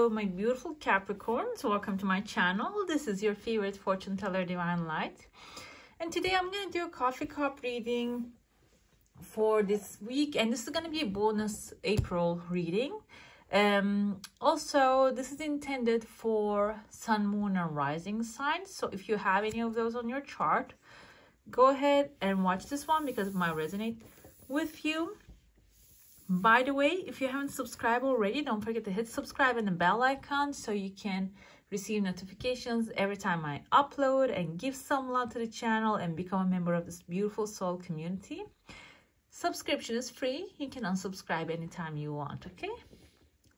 Hello, my beautiful Capricorns. Welcome to my channel. This is your favorite fortune teller, Divine Light. And today I'm going to do a coffee cup reading for this week. And this is going to be a bonus April reading. Um, also, this is intended for sun, moon, and rising signs. So if you have any of those on your chart, go ahead and watch this one because it might resonate with you. By the way, if you haven't subscribed already, don't forget to hit subscribe and the bell icon so you can receive notifications every time I upload and give some love to the channel and become a member of this beautiful soul community. Subscription is free. You can unsubscribe anytime you want, okay?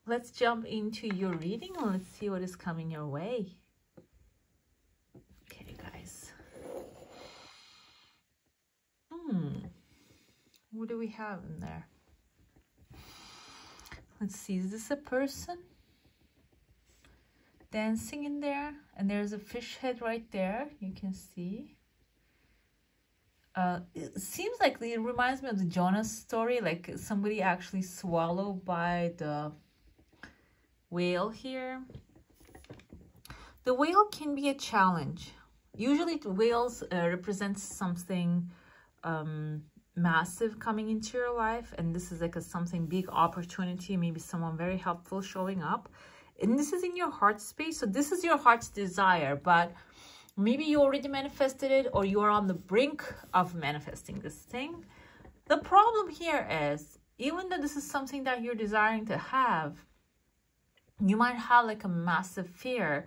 Let's jump into your reading and let's see what is coming your way. Okay, guys. Hmm. What do we have in there? Let's see, is this a person? Dancing in there, and there's a fish head right there, you can see. Uh, it seems like it reminds me of the Jonah story, like somebody actually swallowed by the whale here. The whale can be a challenge. Usually the whales uh, represent something um, massive coming into your life and this is like a something big opportunity maybe someone very helpful showing up and this is in your heart space so this is your heart's desire but maybe you already manifested it or you are on the brink of manifesting this thing. The problem here is even though this is something that you're desiring to have you might have like a massive fear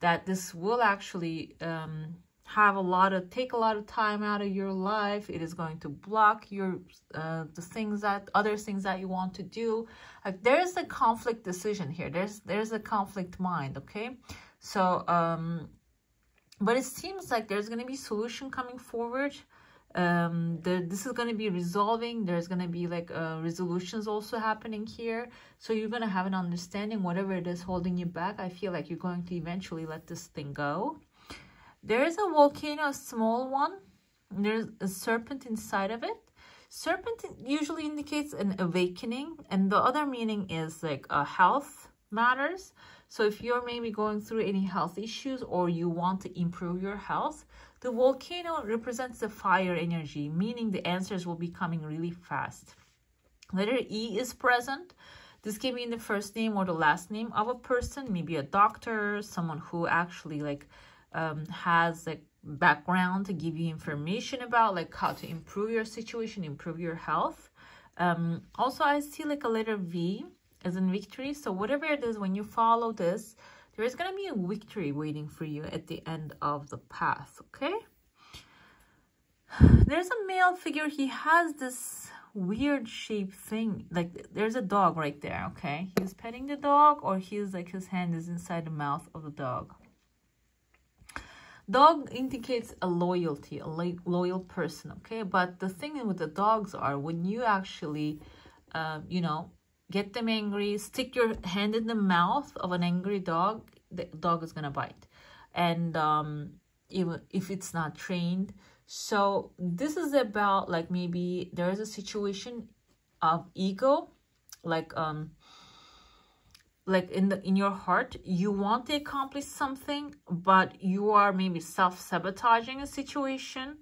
that this will actually um, have a lot of take a lot of time out of your life. It is going to block your uh, the things that other things that you want to do. Like there's a conflict decision here. There's there's a conflict mind okay? So um but it seems like there's going to be solution coming forward. Um there, this is going to be resolving. There's going to be like uh, resolutions also happening here. So you're going to have an understanding. Whatever it is holding you back i feel like you're going to eventually let this thing go there is a volcano, a small one. There's a serpent inside of it. Serpent usually indicates an awakening, and the other meaning is like a health matters. So if you're maybe going through any health issues or you want to improve your health, the volcano represents the fire energy, meaning the answers will be coming really fast. Letter E is present. This can be in the first name or the last name of a person, maybe a doctor, someone who actually like um, has like background to give you information about like how to improve your situation, improve your health. Um, also, I see like a letter V as in victory. So whatever it is, when you follow this, there is going to be a victory waiting for you at the end of the path, okay? There's a male figure. He has this weird shape thing. Like there's a dog right there, okay? He's petting the dog or he's like his hand is inside the mouth of the dog. Dog indicates a loyalty, a loyal person, okay? But the thing with the dogs are when you actually, uh, you know, get them angry, stick your hand in the mouth of an angry dog, the dog is going to bite. And um, even if it's not trained. So this is about like maybe there is a situation of ego, like um, like in the in your heart you want to accomplish something but you are maybe self-sabotaging a situation.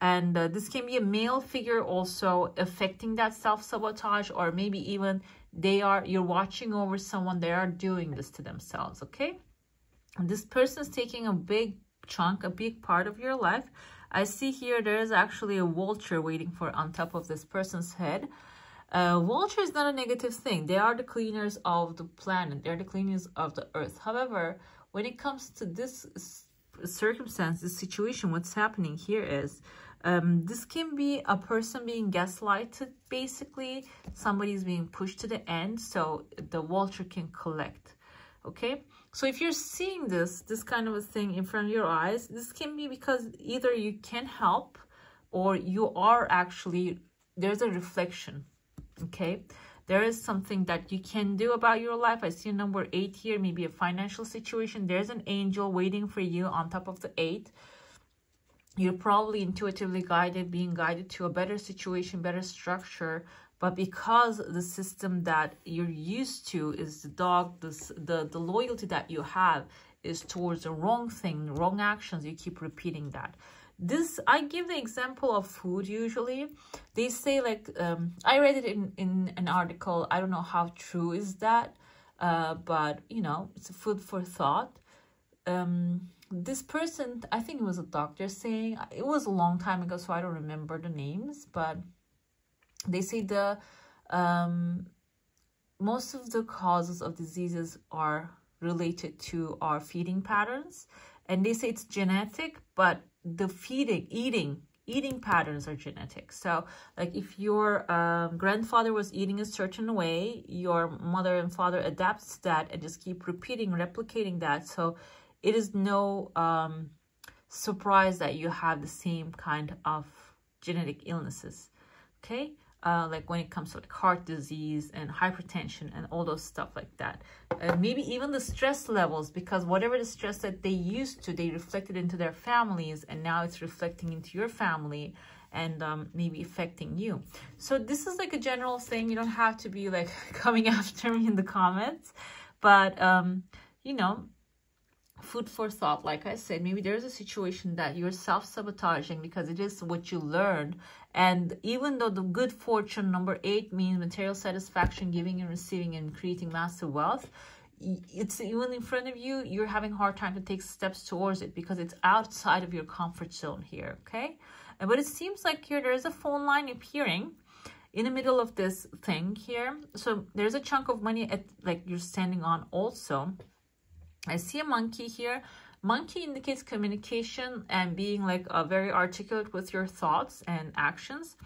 And uh, this can be a male figure also affecting that self-sabotage or maybe even they are you're watching over someone they are doing this to themselves okay? And this person is taking a big chunk a big part of your life. I see here there is actually a vulture waiting for on top of this person's head uh, vulture is not a negative thing. They are the cleaners of the planet. They're the cleaners of the earth. However, when it comes to this circumstance, this situation, what's happening here is um, this can be a person being gaslighted, basically. Somebody's being pushed to the end, so the vulture can collect. Okay, so if you're seeing this, this kind of a thing in front of your eyes, this can be because either you can help or you are actually, there's a reflection okay? There is something that you can do about your life. I see a number eight here maybe a financial situation. There's an angel waiting for you on top of the eight. You're probably intuitively guided being guided to a better situation better structure but because the system that you're used to is the dog the, the the loyalty that you have is towards the wrong thing wrong actions you keep repeating that this i give the example of food usually. They say like um, i read it in in an article. I don't know how true is that uh, but you know it's a food for thought. Um, this person i think it was a doctor saying it was a long time ago so i don't remember the names but they say the um, most of the causes of diseases are related to our feeding patterns. And they say it's genetic but the feeding eating eating patterns are genetic. So like if your um, grandfather was eating a certain way your mother and father adapts that and just keep repeating replicating that. So it is no um, surprise that you have the same kind of genetic illnesses. Okay uh, like when it comes to like heart disease and hypertension and all those stuff like that. Uh, maybe even the stress levels because whatever the stress that they used to, they reflected into their families and now it's reflecting into your family and um, maybe affecting you. So this is like a general thing. You don't have to be like coming after me in the comments, but um, you know, food for thought. Like i said maybe there's a situation that you're self-sabotaging because it is what you learned. And even though the good fortune number eight means material satisfaction giving and receiving and creating massive wealth it's even in front of you you're having a hard time to take steps towards it because it's outside of your comfort zone here okay? But it seems like here there's a phone line appearing in the middle of this thing here. So there's a chunk of money at like you're standing on also I see a monkey here. Monkey indicates communication and being like a very articulate with your thoughts and actions.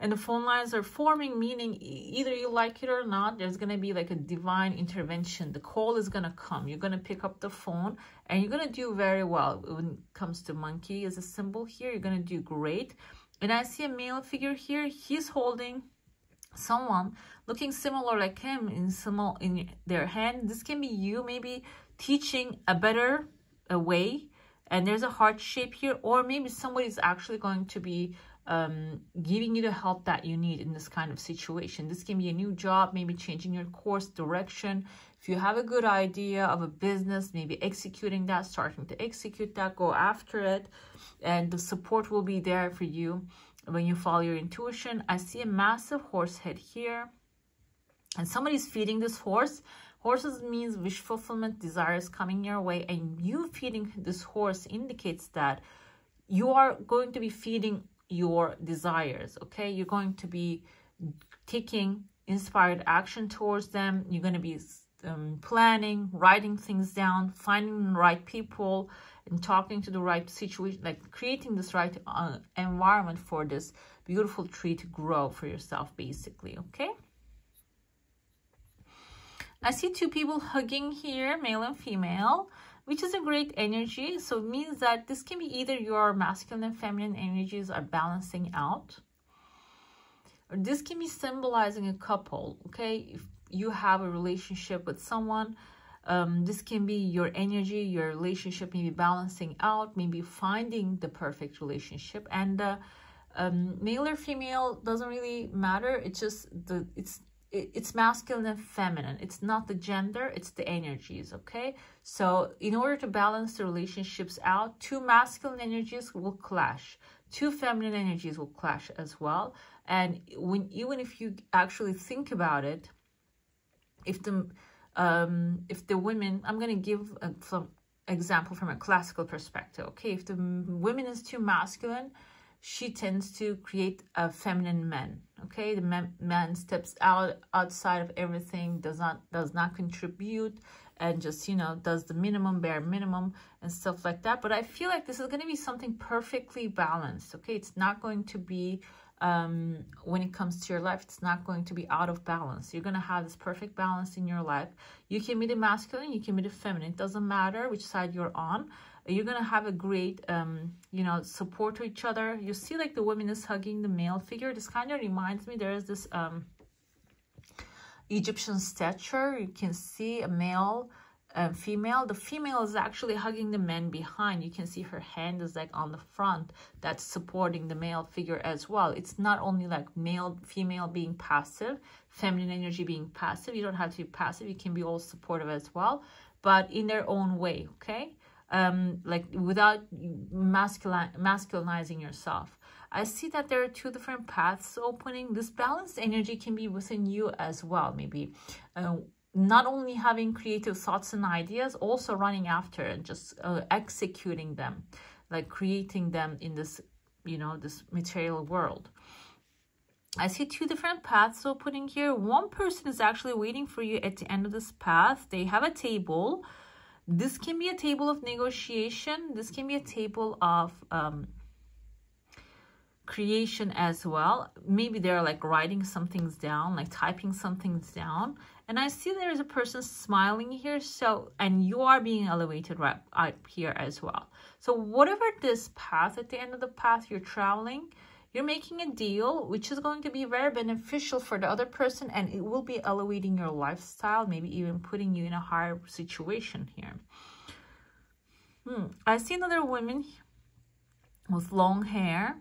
And the phone lines are forming, meaning either you like it or not, there's going to be like a divine intervention. The call is going to come. You're going to pick up the phone and you're going to do very well when it comes to monkey as a symbol here. You're going to do great. And I see a male figure here. He's holding someone looking similar like him in similar in their hand. This can be you maybe teaching a better a way and there's a heart shape here or maybe somebody's actually going to be um, giving you the help that you need in this kind of situation. This can be a new job, maybe changing your course direction. If you have a good idea of a business, maybe executing that, starting to execute that, go after it. And the support will be there for you when you follow your intuition. I see a massive horse head here. And somebody is feeding this horse Horses means wish fulfillment, desires coming your way, and you feeding this horse indicates that you are going to be feeding your desires, okay? You're going to be taking inspired action towards them. You're going to be um, planning, writing things down, finding the right people, and talking to the right situation, like creating this right uh, environment for this beautiful tree to grow for yourself, basically, okay? I see two people hugging here, male and female, which is a great energy. So it means that this can be either your masculine and feminine energies are balancing out, or this can be symbolizing a couple, okay? If you have a relationship with someone, um, this can be your energy, your relationship maybe balancing out, maybe finding the perfect relationship. And uh, um, male or female doesn't really matter. It's just the it's it's masculine and feminine. It's not the gender it's the energies okay? So in order to balance the relationships out two masculine energies will clash. Two feminine energies will clash as well. And when even if you actually think about it if the um if the women i'm going to give a, some example from a classical perspective okay? If the women is too masculine she tends to create a feminine man okay the man, steps out outside of everything does not does not contribute and just you know does the minimum bare minimum and stuff like that but i feel like this is going to be something perfectly balanced okay it's not going to be um, when it comes to your life, it's not going to be out of balance. You're going to have this perfect balance in your life. You can be the masculine, you can be the feminine. It doesn't matter which side you're on you're gonna have a great um you know support to each other. You see like the woman is hugging the male figure. This kind of reminds me there is this um egyptian statue you can see a male uh, female. The female is actually hugging the man behind. You can see her hand is like on the front that's supporting the male figure as well. It's not only like male female being passive feminine energy being passive. You don't have to be passive. You can be all supportive as well but in their own way okay um like without masculine masculinizing yourself I see that there are two different paths opening. This balanced energy can be within you as well, maybe. Uh, not only having creative thoughts and ideas, also running after and just uh, executing them, like creating them in this, you know, this material world. I see two different paths opening here. One person is actually waiting for you at the end of this path. They have a table. This can be a table of negotiation. This can be a table of um, creation as well. Maybe they're like writing some things down, like typing some things down. And I see there's a person smiling here. So, and you are being elevated right up here as well. So whatever this path, at the end of the path you're traveling, you're making a deal which is going to be very beneficial for the other person and it will be elevating your lifestyle, maybe even putting you in a higher situation here. Hmm. I see another woman with long hair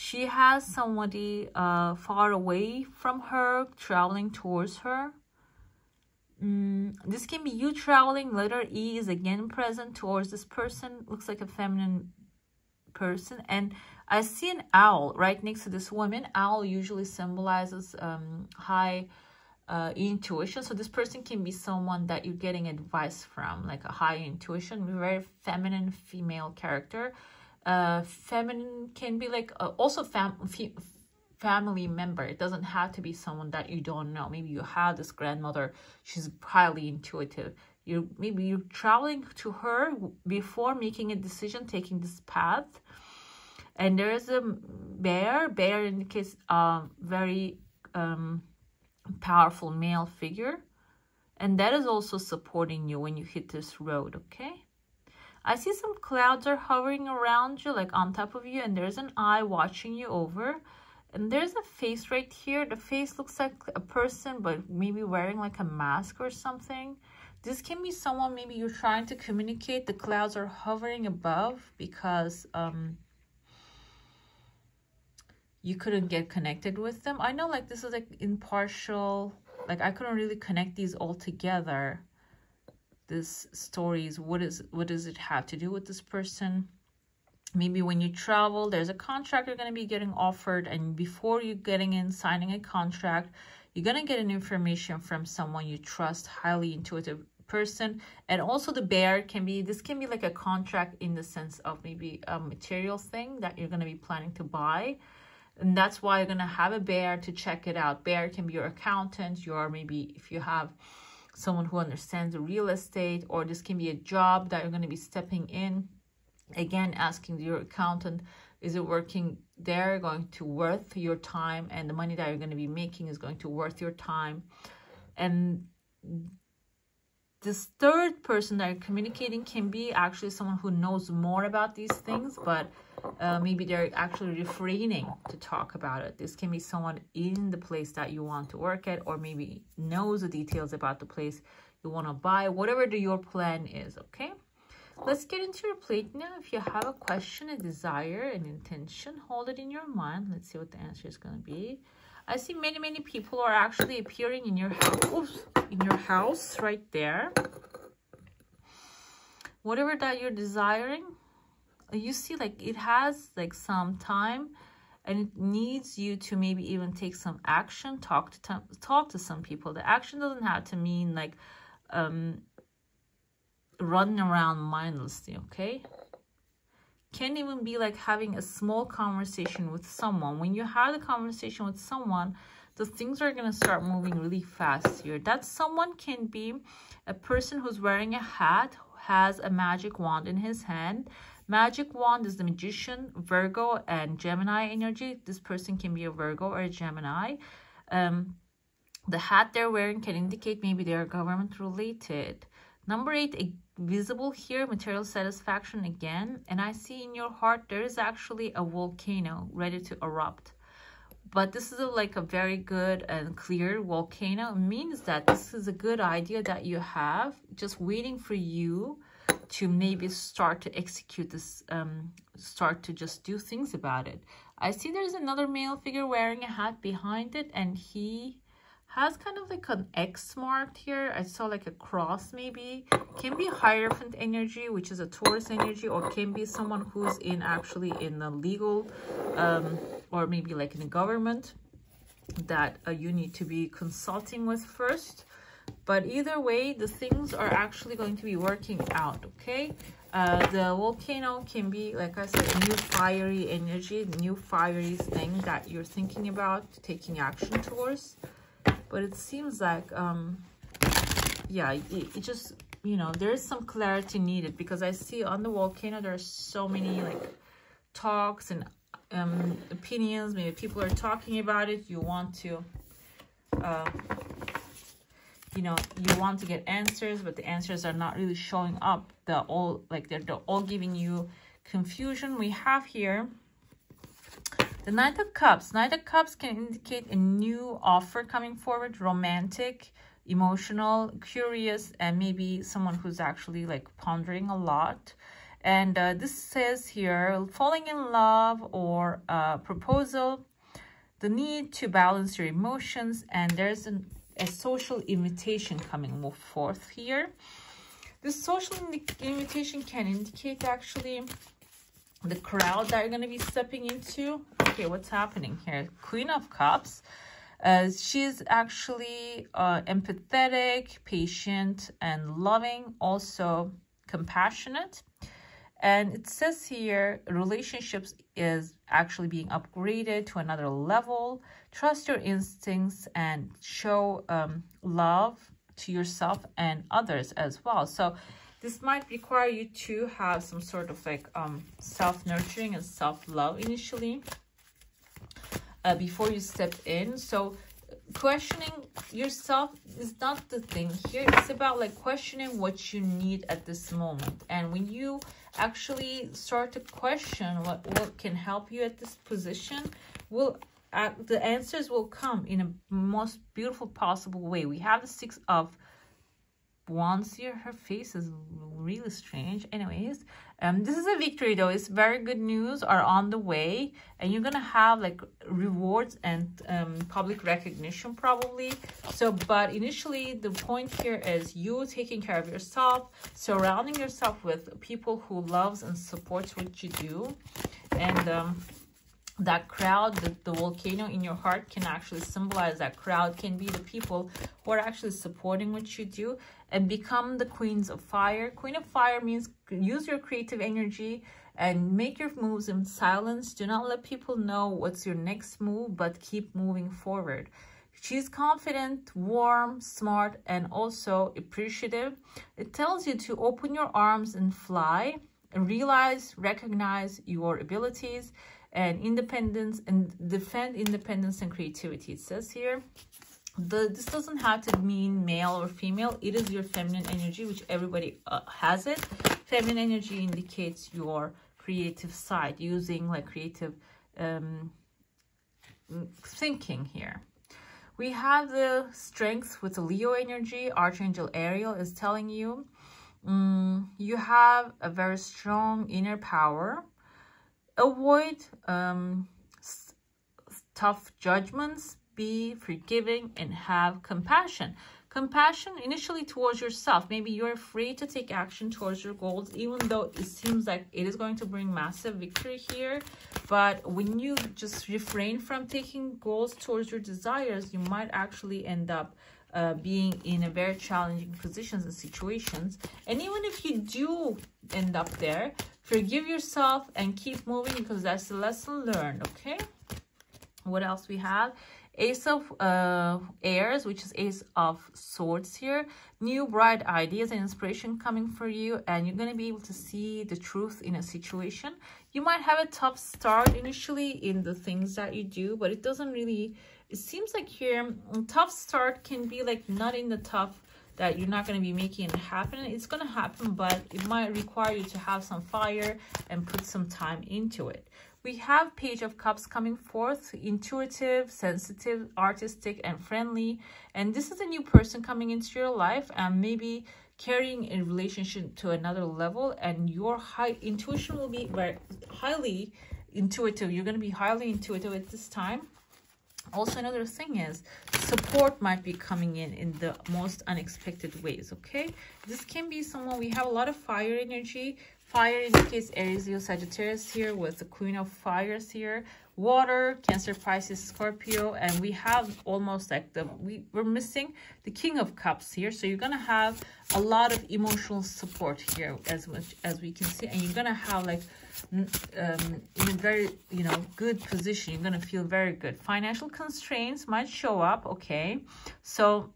she has somebody uh, far away from her traveling towards her. Mm, this can be you traveling. Letter E is again present towards this person. Looks like a feminine person. And I see an owl right next to this woman. Owl usually symbolizes um, high uh, intuition. So this person can be someone that you're getting advice from, like a high intuition, very feminine female character uh, feminine can be like uh, also fam family member. It doesn't have to be someone that you don't know. Maybe you have this grandmother. She's highly intuitive. You maybe you're traveling to her before making a decision, taking this path. And there's a bear. Bear indicates a very um, powerful male figure. And that is also supporting you when you hit this road, okay? I see some clouds are hovering around you, like on top of you, and there's an eye watching you over. And there's a face right here. The face looks like a person, but maybe wearing like a mask or something. This can be someone maybe you're trying to communicate. The clouds are hovering above because um, you couldn't get connected with them. I know like this is like impartial. Like I couldn't really connect these all together this stories what is what does it have to do with this person maybe when you travel there's a contract you're going to be getting offered and before you getting in signing a contract you're going to get an information from someone you trust highly intuitive person and also the bear can be this can be like a contract in the sense of maybe a material thing that you're going to be planning to buy and that's why you're going to have a bear to check it out bear can be your accountant your maybe if you have someone who understands the real estate, or this can be a job that you're going to be stepping in. Again, asking your accountant, is it working there, going to worth your time, and the money that you're going to be making is going to worth your time. And this third person that you're communicating can be actually someone who knows more about these things, but uh, maybe they're actually refraining to talk about it. This can be someone in the place that you want to work at, or maybe knows the details about the place you want to buy, whatever the, your plan is, okay? Let's get into your plate now. If you have a question, a desire, an intention, hold it in your mind. Let's see what the answer is going to be. I see many, many people are actually appearing in your house, in your house right there. Whatever that you're desiring, you see like it has like some time and it needs you to maybe even take some action, talk to talk to some people. The action doesn't have to mean like um, running around mindlessly, okay? can't even be like having a small conversation with someone. When you have a conversation with someone, the things are going to start moving really fast here. That someone can be a person who's wearing a hat, has a magic wand in his hand. Magic wand is the magician, Virgo, and Gemini energy. This person can be a Virgo or a Gemini. Um, the hat they're wearing can indicate maybe they are government related. Number eight, visible here, material satisfaction again. And I see in your heart, there is actually a volcano ready to erupt. but this is a, like a very good and clear volcano. It means that this is a good idea that you have, just waiting for you to maybe start to execute this, um, start to just do things about it. I see there's another male figure wearing a hat behind it, and he has kind of like an X marked here. I saw like a cross maybe. Can be Hierophant energy, which is a Taurus energy, or can be someone who's in actually in the legal um, or maybe like in the government that uh, you need to be consulting with first. But either way, the things are actually going to be working out, okay? Uh, the volcano can be, like I said, new fiery energy, new fiery thing that you're thinking about taking action towards but it seems like um yeah it, it just you know there's some clarity needed because i see on the volcano there's so many like talks and um opinions. Maybe people are talking about it. You want to uh, you know you want to get answers but the answers are not really showing up. The all like they're, they're all giving you confusion. We have here the Knight of Cups. Knight of Cups can indicate a new offer coming forward, romantic, emotional, curious, and maybe someone who's actually like pondering a lot. And uh, this says here, falling in love or a proposal, the need to balance your emotions, and there's an, a social invitation coming forth here. This social invitation can indicate actually the crowd that you're going to be stepping into. Okay, what's happening here? Queen of Cups. Uh, she's actually uh, empathetic, patient, and loving, also compassionate. And it says here, relationships is actually being upgraded to another level. Trust your instincts and show um, love to yourself and others as well. So this might require you to have some sort of like um, self-nurturing and self-love initially uh, before you step in. So questioning yourself is not the thing here. It's about like questioning what you need at this moment. And when you actually start to question what, what can help you at this position, will uh, the answers will come in a most beautiful possible way. We have the six of Wands here. Her face is really strange. Anyways, um, this is a victory though. It's very good news are on the way. And you're to have like rewards and um, public recognition probably. So, but initially the point here is you taking care of yourself, surrounding yourself with people who loves and supports what you do. And um, that crowd, the, the volcano in your heart can actually symbolize that crowd can be the people who are actually supporting what you do and become the queens of fire. Queen of fire means use your creative energy and make your moves in silence. Do not let people know what's your next move, but keep moving forward. She's confident, warm, smart, and also appreciative. It tells you to open your arms and fly and realize, recognize your abilities and independence and defend independence and creativity. It says here, the this doesn't have to mean male or female. It is your feminine energy, which everybody uh, has it. Feminine energy indicates your creative side, using like creative um, thinking here. We have the strength with the Leo energy. Archangel Ariel is telling you um, you have a very strong inner power Avoid um, tough judgments. Be forgiving and have compassion. Compassion initially towards yourself. Maybe you're afraid to take action towards your goals, even though it seems like it is going to bring massive victory here. But when you just refrain from taking goals towards your desires, you might actually end up uh, being in a very challenging positions and situations. And even if you do end up there, forgive yourself and keep moving because that's the lesson learned, okay? What else we have? Ace of uh, Airs, which is Ace of Swords here. New bright ideas and inspiration coming for you. And you're going to be able to see the truth in a situation. You might have a tough start initially in the things that you do. But it doesn't really it seems like here tough start can be like not in the tough that you're not going to be making it happen it's going to happen but it might require you to have some fire and put some time into it we have Page of Cups coming forth, intuitive, sensitive, artistic, and friendly. And this is a new person coming into your life and maybe carrying a relationship to another level and your high intuition will be very highly intuitive. You're going to be highly intuitive at this time. Also, another thing is support might be coming in in the most unexpected ways, okay? This can be someone, we have a lot of fire energy. Fire indicates Aries, Leo, Sagittarius here with the Queen of Fires here. Water, Cancer, Pisces, Scorpio. And we have almost like the, we, we're missing the King of Cups here. So you're to have a lot of emotional support here as much as we can see. And you're to have like um, in a very, you know, good position. You're to feel very good. Financial constraints might show up, okay? So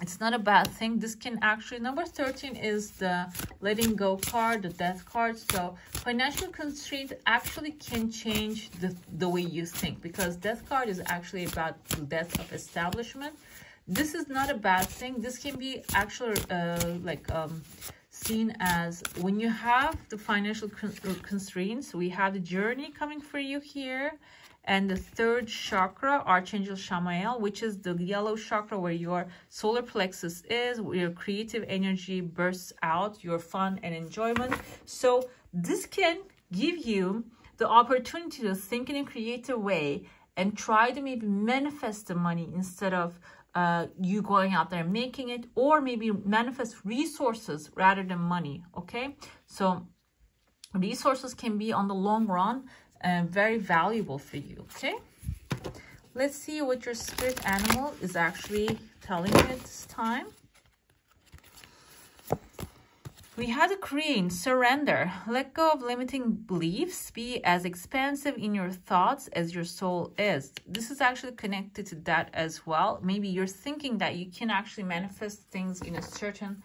it's not a bad thing. This can actually, number 13 is the letting go card, the death card. So financial constraints actually can change the, the way you think because death card is actually about the death of establishment. This is not a bad thing. This can be actually uh, like um, seen as when you have the financial constraints, we have the journey coming for you here. And the third chakra, Archangel Chamuel, which is the yellow chakra where your solar plexus is, where your creative energy bursts out, your fun and enjoyment. So this can give you the opportunity to think in a creative way and try to maybe manifest the money instead of uh, you going out there making it or maybe manifest resources rather than money okay so resources can be on the long run very valuable for you okay let's see what your spirit animal is actually telling you at this time we had a Queen, surrender. Let go of limiting beliefs. Be as expansive in your thoughts as your soul is. This is actually connected to that as well. Maybe you're thinking that you can actually manifest things in a certain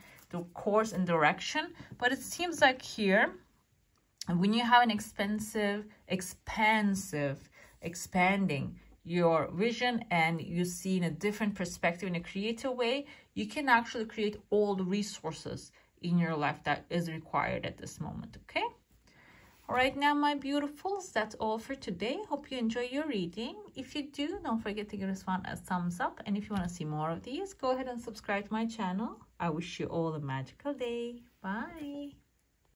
course and direction. But it seems like here, when you have an expensive, expansive, expanding your vision and you see in a different perspective in a creative way, you can actually create all the resources in your life that is required at this moment, okay? All right, now, my beautifuls, that's all for today. Hope you enjoy your reading. If you do, don't forget to give this one a thumbs up. And if you want to see more of these, go ahead and subscribe to my channel. I wish you all a magical day. Bye.